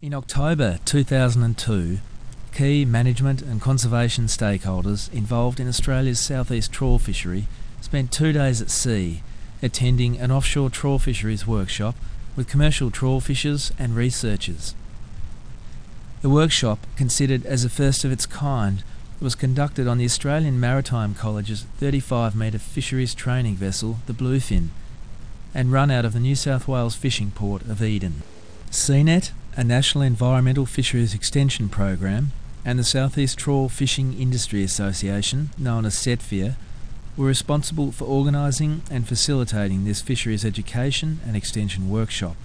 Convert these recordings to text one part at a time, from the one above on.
In October 2002, key management and conservation stakeholders involved in Australia's southeast trawl fishery spent two days at sea attending an offshore trawl fisheries workshop with commercial trawl fishers and researchers. The workshop, considered as a first of its kind, was conducted on the Australian Maritime College's 35 metre fisheries training vessel, the Bluefin, and run out of the New South Wales fishing port of Eden. SeaNet, a National Environmental Fisheries Extension Program, and the Southeast Trawl Fishing Industry Association, known as SETFIA, were responsible for organising and facilitating this fisheries education and extension workshop.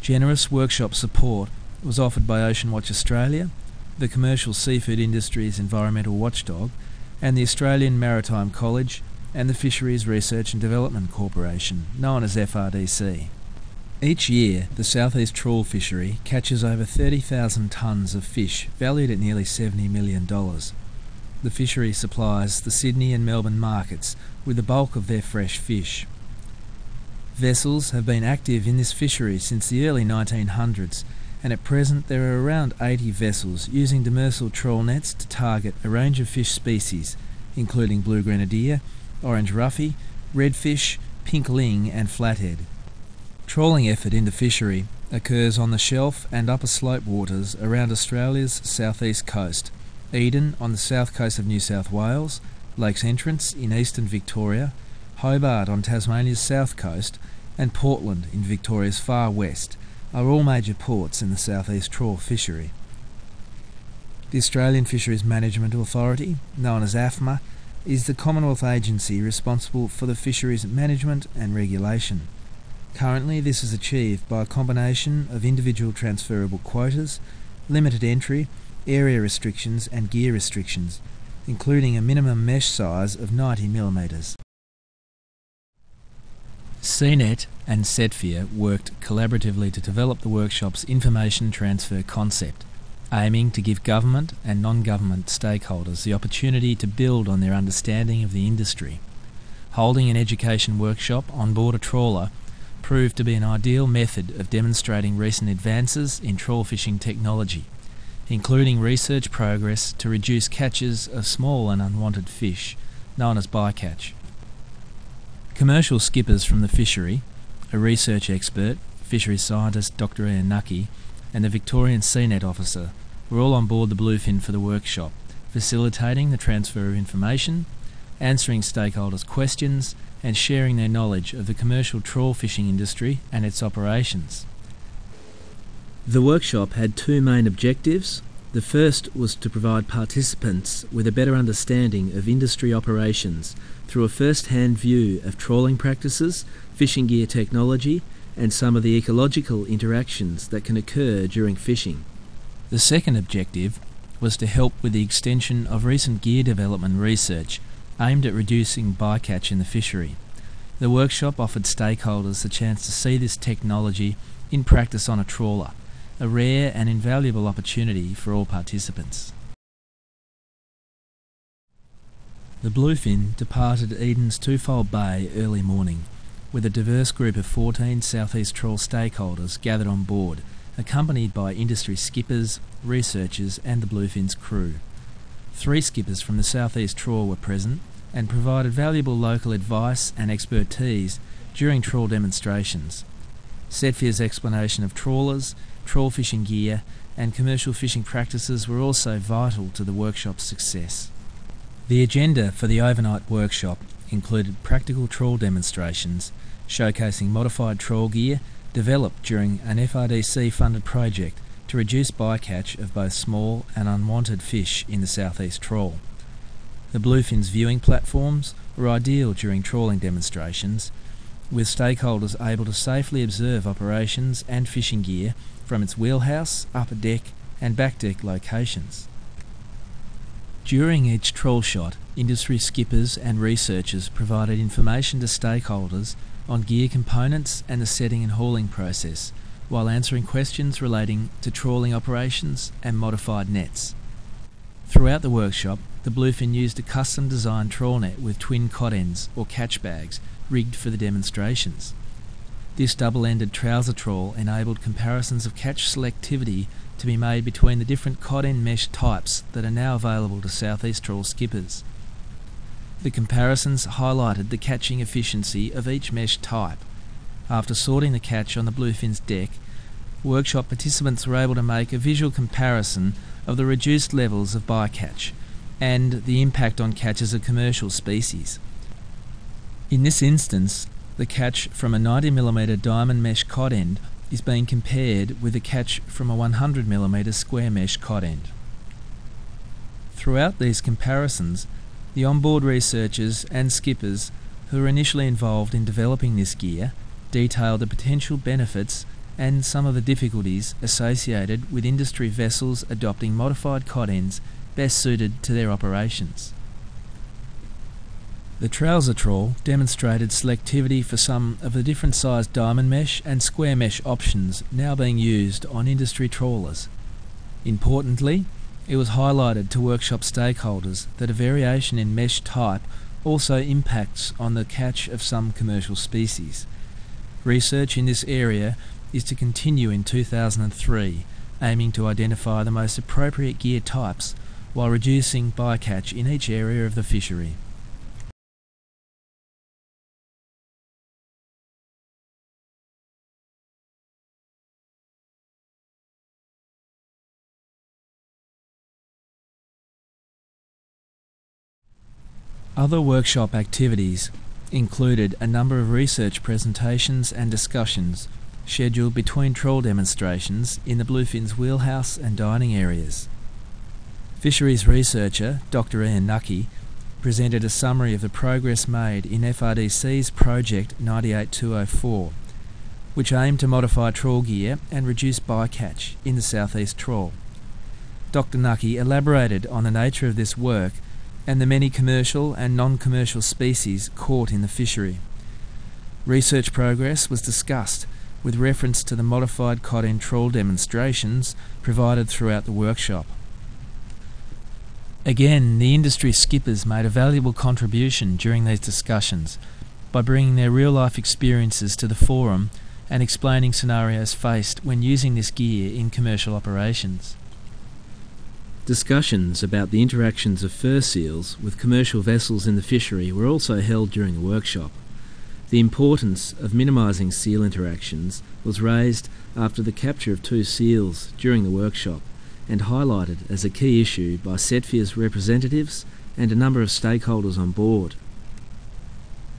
Generous workshop support was offered by Ocean Watch Australia, the commercial seafood industry's environmental watchdog, and the Australian Maritime College and the Fisheries Research and Development Corporation, known as FRDC. Each year, the southeast trawl fishery catches over 30,000 tonnes of fish valued at nearly $70 million. The fishery supplies the Sydney and Melbourne markets with the bulk of their fresh fish. Vessels have been active in this fishery since the early 1900s, and at present there are around 80 vessels using demersal trawl nets to target a range of fish species, including blue grenadier, orange roughy, redfish, pink ling, and flathead. Trawling effort in the fishery occurs on the shelf and upper slope waters around Australia's southeast coast, Eden on the south coast of New South Wales, Lakes Entrance in eastern Victoria, Hobart on Tasmania's south coast, and Portland in Victoria's far west are all major ports in the southeast trawl fishery. The Australian Fisheries Management Authority, known as AFMA, is the Commonwealth agency responsible for the fisheries management and regulation. Currently, this is achieved by a combination of individual transferable quotas, limited entry, area restrictions, and gear restrictions, including a minimum mesh size of 90 millimetres. SeaNet and SETFIA worked collaboratively to develop the workshop's information transfer concept, aiming to give government and non government stakeholders the opportunity to build on their understanding of the industry. Holding an education workshop on board a trawler proved to be an ideal method of demonstrating recent advances in trawl fishing technology, including research progress to reduce catches of small and unwanted fish, known as bycatch. Commercial skippers from the fishery, a research expert, fisheries scientist Dr Ian Knuckey, and the Victorian SeaNet officer were all on board the Bluefin for the workshop, facilitating the transfer of information, answering stakeholders' questions, and sharing their knowledge of the commercial trawl fishing industry and its operations. The workshop had two main objectives. The first was to provide participants with a better understanding of industry operations through a first hand view of trawling practices, fishing gear technology, and some of the ecological interactions that can occur during fishing. The second objective was to help with the extension of recent gear development research aimed at reducing bycatch in the fishery. The workshop offered stakeholders the chance to see this technology in practice on a trawler, a rare and invaluable opportunity for all participants. The Bluefin departed Eden's Twofold Bay early morning, with a diverse group of 14 Southeast Trawl stakeholders gathered on board, accompanied by industry skippers, researchers, and the Bluefin's crew. Three skippers from the Southeast Trawl were present and provided valuable local advice and expertise during trawl demonstrations. SETFIA's explanation of trawlers, trawl fishing gear, and commercial fishing practices were also vital to the workshop's success. The agenda for the overnight workshop included practical trawl demonstrations showcasing modified trawl gear developed during an FRDC funded project to reduce bycatch of both small and unwanted fish in the southeast trawl. The Bluefin's viewing platforms were ideal during trawling demonstrations, with stakeholders able to safely observe operations and fishing gear from its wheelhouse, upper deck, and back deck locations. During each trawl shot, industry skippers and researchers provided information to stakeholders on gear components and the setting and hauling process, while answering questions relating to trawling operations and modified nets. Throughout the workshop, the Bluefin used a custom designed trawl net with twin cod ends or catch bags rigged for the demonstrations. This double-ended trouser trawl enabled comparisons of catch selectivity to be made between the different cod end mesh types that are now available to southeast trawl skippers. The comparisons highlighted the catching efficiency of each mesh type. After sorting the catch on the Bluefin's deck, workshop participants were able to make a visual comparison of the reduced levels of bycatch and the impact on catches of commercial species. In this instance, the catch from a 90mm diamond mesh cod end is being compared with a catch from a 100mm square mesh cod end. Throughout these comparisons, the onboard researchers and skippers who were initially involved in developing this gear detailed the potential benefits and some of the difficulties associated with industry vessels adopting modified cod ends best suited to their operations. The trouser trawl demonstrated selectivity for some of the different sized diamond mesh and square mesh options now being used on industry trawlers. Importantly, it was highlighted to workshop stakeholders that a variation in mesh type also impacts on the catch of some commercial species. Research in this area is to continue in 2003, aiming to identify the most appropriate gear types while reducing bycatch in each area of the fishery. Other workshop activities included a number of research presentations and discussions scheduled between trawl demonstrations in the Bluefin's wheelhouse and dining areas. Fisheries researcher Dr Ian Knuckey presented a summary of the progress made in FRDC's Project 98204, which aimed to modify trawl gear and reduce bycatch in the southeast trawl. Dr Knuckey elaborated on the nature of this work and the many commercial and non-commercial species caught in the fishery. Research progress was discussed with reference to the modified cod end trawl demonstrations provided throughout the workshop. Again, the industry skippers made a valuable contribution during these discussions by bringing their real-life experiences to the forum and explaining scenarios faced when using this gear in commercial operations. Discussions about the interactions of fur seals with commercial vessels in the fishery were also held during the workshop. The importance of minimising seal interactions was raised after the capture of two seals during the workshop and highlighted as a key issue by SETFIA's representatives and a number of stakeholders on board.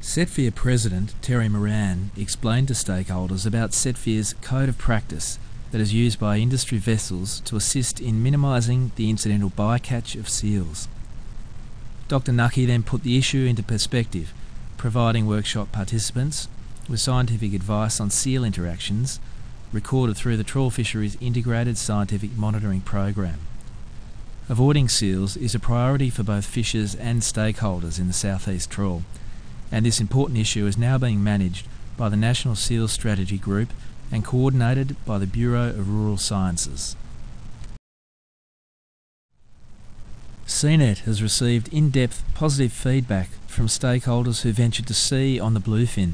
SETFIA President Terry Moran explained to stakeholders about SETFIA's Code of Practice that is used by industry vessels to assist in minimising the incidental bycatch of seals. Dr Knuckey then put the issue into perspective, providing workshop participants with scientific advice on seal interactions recorded through the Trawl Fisheries Integrated Scientific Monitoring Program. Avoiding seals is a priority for both fishers and stakeholders in the southeast trawl, and this important issue is now being managed by the National Seal Strategy Group and coordinated by the Bureau of Rural Sciences. SeaNet has received in-depth positive feedback from stakeholders who ventured to sea on the bluefin.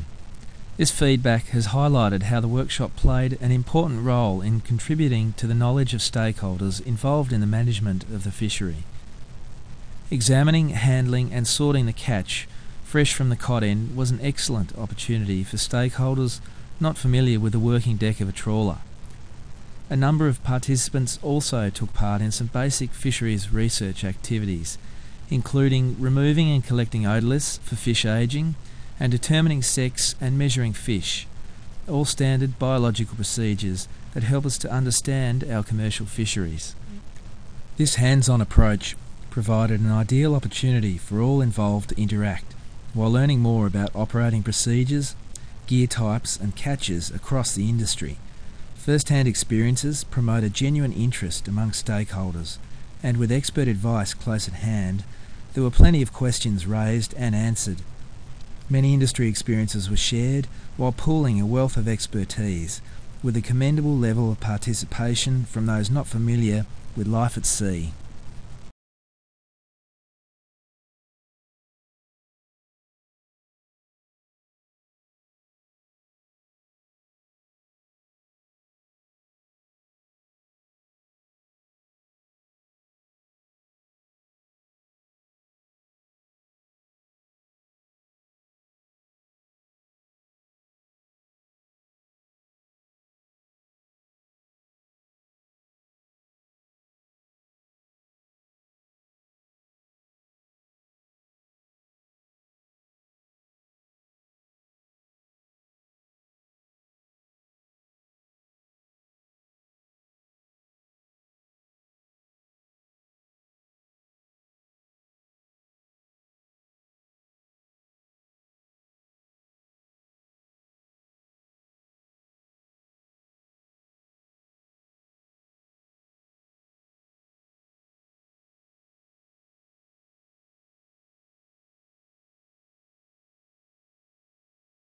This feedback has highlighted how the workshop played an important role in contributing to the knowledge of stakeholders involved in the management of the fishery. Examining, handling and sorting the catch fresh from the cod end was an excellent opportunity for stakeholders not familiar with the working deck of a trawler. A number of participants also took part in some basic fisheries research activities, including removing and collecting otoliths for fish ageing and determining sex and measuring fish, all standard biological procedures that help us to understand our commercial fisheries. This hands-on approach provided an ideal opportunity for all involved to interact while learning more about operating procedures gear types and catches across the industry. First-hand experiences promote a genuine interest among stakeholders, and with expert advice close at hand, there were plenty of questions raised and answered. Many industry experiences were shared while pooling a wealth of expertise, with a commendable level of participation from those not familiar with life at sea.